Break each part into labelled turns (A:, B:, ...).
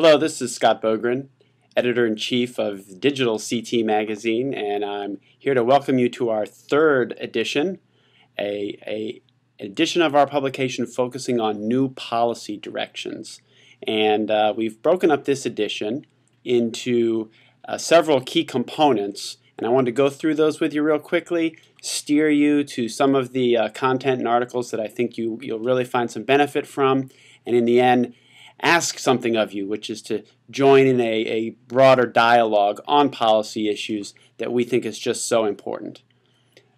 A: Hello, this is Scott Bogren, editor-in-chief of Digital CT Magazine, and I'm here to welcome you to our third edition, a, a edition of our publication focusing on new policy directions. And uh, we've broken up this edition into uh, several key components, and I wanted to go through those with you real quickly, steer you to some of the uh, content and articles that I think you, you'll really find some benefit from, and in the end, ask something of you, which is to join in a, a broader dialogue on policy issues that we think is just so important.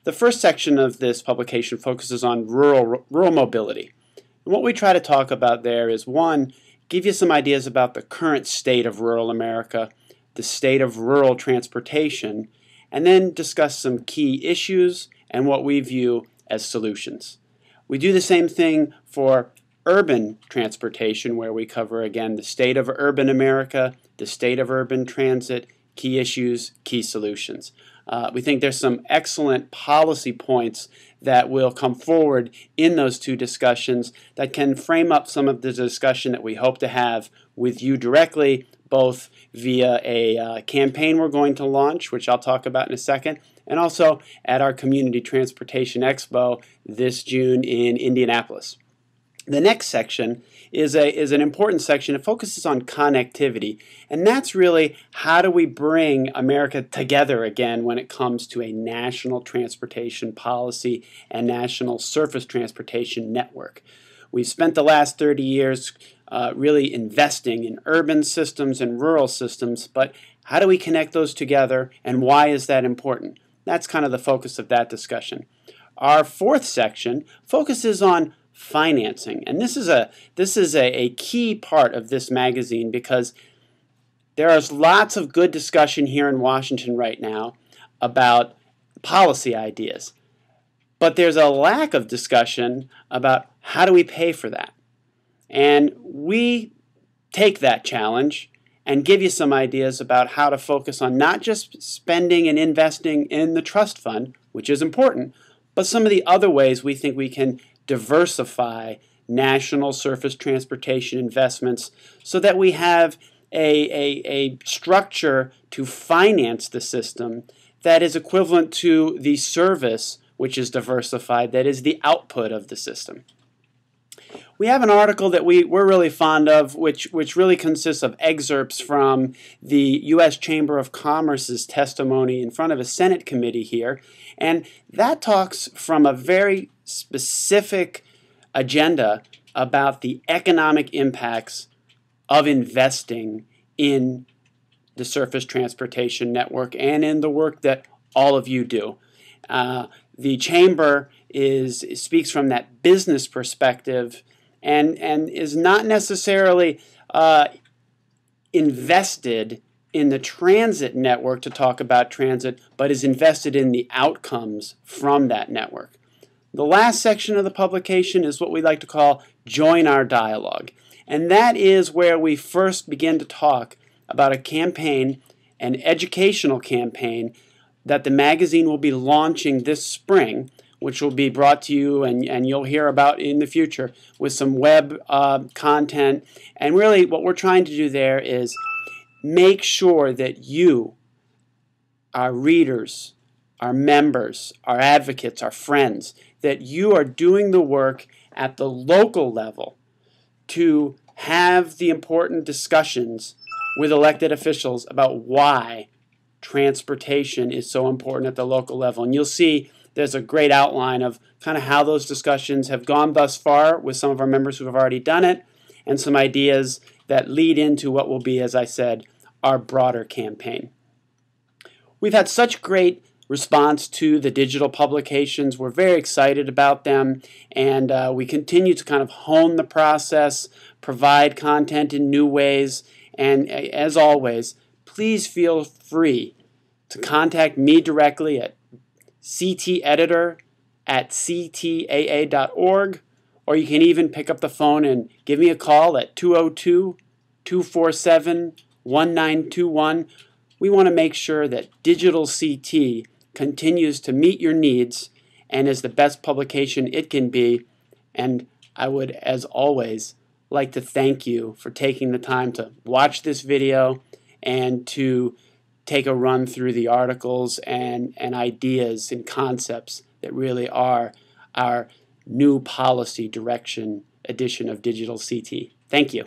A: The first section of this publication focuses on rural, rural mobility. And what we try to talk about there is one, give you some ideas about the current state of rural America, the state of rural transportation, and then discuss some key issues and what we view as solutions. We do the same thing for urban transportation, where we cover again the state of urban America, the state of urban transit, key issues, key solutions. Uh, we think there's some excellent policy points that will come forward in those two discussions that can frame up some of the discussion that we hope to have with you directly, both via a uh, campaign we're going to launch, which I'll talk about in a second, and also at our Community Transportation Expo this June in Indianapolis. The next section is, a, is an important section. It focuses on connectivity, and that's really how do we bring America together again when it comes to a national transportation policy and national surface transportation network. We've spent the last 30 years uh, really investing in urban systems and rural systems, but how do we connect those together, and why is that important? That's kind of the focus of that discussion. Our fourth section focuses on financing. And this is a this is a, a key part of this magazine because there is lots of good discussion here in Washington right now about policy ideas. But there's a lack of discussion about how do we pay for that. And we take that challenge and give you some ideas about how to focus on not just spending and investing in the trust fund, which is important, but some of the other ways we think we can diversify national surface transportation investments so that we have a, a, a structure to finance the system that is equivalent to the service which is diversified, that is the output of the system. We have an article that we, we're really fond of, which, which really consists of excerpts from the U.S. Chamber of Commerce's testimony in front of a Senate committee here. And that talks from a very specific agenda about the economic impacts of investing in the surface transportation network and in the work that all of you do. Uh, the chamber is speaks from that business perspective and and is not necessarily uh, invested in the transit network to talk about transit, but is invested in the outcomes from that network. The last section of the publication is what we like to call Join Our Dialogue. And that is where we first begin to talk about a campaign, an educational campaign, that the magazine will be launching this spring, which will be brought to you and, and you'll hear about in the future with some web uh, content. And really, what we're trying to do there is make sure that you, our readers, our members, our advocates, our friends, that you are doing the work at the local level to have the important discussions with elected officials about why transportation is so important at the local level. And you'll see there's a great outline of kind of how those discussions have gone thus far with some of our members who have already done it and some ideas that lead into what will be, as I said, our broader campaign. We've had such great response to the digital publications. We're very excited about them, and uh, we continue to kind of hone the process, provide content in new ways, and as always, please feel free to contact me directly at cteditor at ctaa.org, or you can even pick up the phone and give me a call at 202 247 1921. We want to make sure that Digital CT continues to meet your needs and is the best publication it can be. And I would, as always, like to thank you for taking the time to watch this video and to take a run through the articles and, and ideas and concepts that really are our new policy direction edition of Digital CT. Thank you.